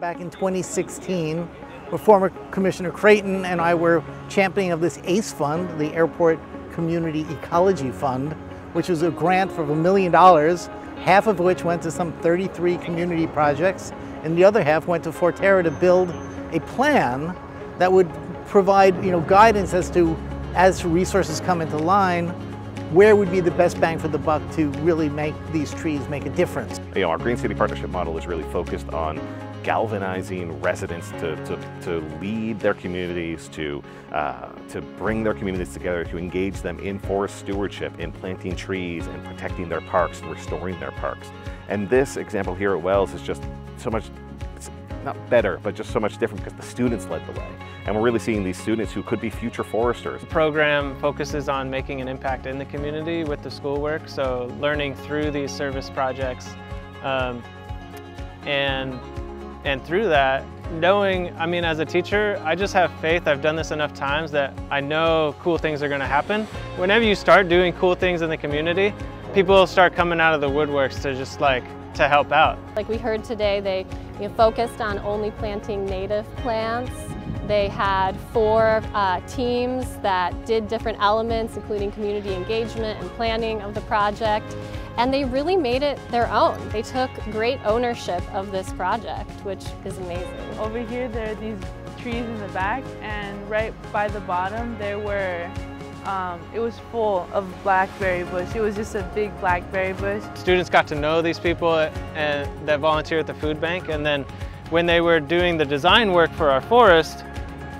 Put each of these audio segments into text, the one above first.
Back in 2016, where former Commissioner Creighton and I were championing of this ACE fund, the Airport Community Ecology Fund, which was a grant for a million dollars, half of which went to some 33 community projects, and the other half went to Forterra to build a plan that would provide you know, guidance as to, as resources come into line, where would be the best bang for the buck to really make these trees make a difference. You know, our Green City Partnership model is really focused on galvanizing residents to, to, to lead their communities, to, uh, to bring their communities together, to engage them in forest stewardship, in planting trees and protecting their parks and restoring their parks. And this example here at WELS is just so much, not better, but just so much different because the students led the way. And we're really seeing these students who could be future foresters. The program focuses on making an impact in the community with the schoolwork, so learning through these service projects um, and and through that, knowing, I mean, as a teacher, I just have faith. I've done this enough times that I know cool things are gonna happen. Whenever you start doing cool things in the community, people start coming out of the woodworks to just like, to help out. Like we heard today, they you know, focused on only planting native plants. They had four uh, teams that did different elements, including community engagement and planning of the project and they really made it their own. They took great ownership of this project, which is amazing. Over here there are these trees in the back and right by the bottom there were um, it was full of blackberry bush. It was just a big blackberry bush. Students got to know these people and, that volunteer at the food bank and then when they were doing the design work for our forest,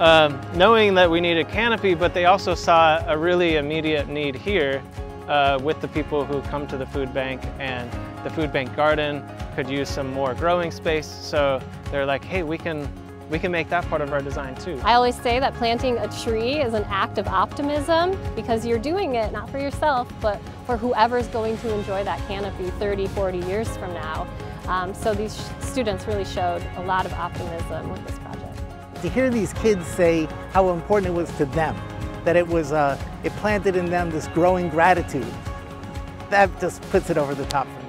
um, knowing that we needed canopy, but they also saw a really immediate need here uh, with the people who come to the food bank and the food bank garden could use some more growing space. So they're like, hey, we can we can make that part of our design too. I always say that planting a tree is an act of optimism because you're doing it not for yourself, but for whoever's going to enjoy that canopy 30, 40 years from now. Um, so these students really showed a lot of optimism with this project. To hear these kids say how important it was to them that it was, uh, it planted in them this growing gratitude. That just puts it over the top for me.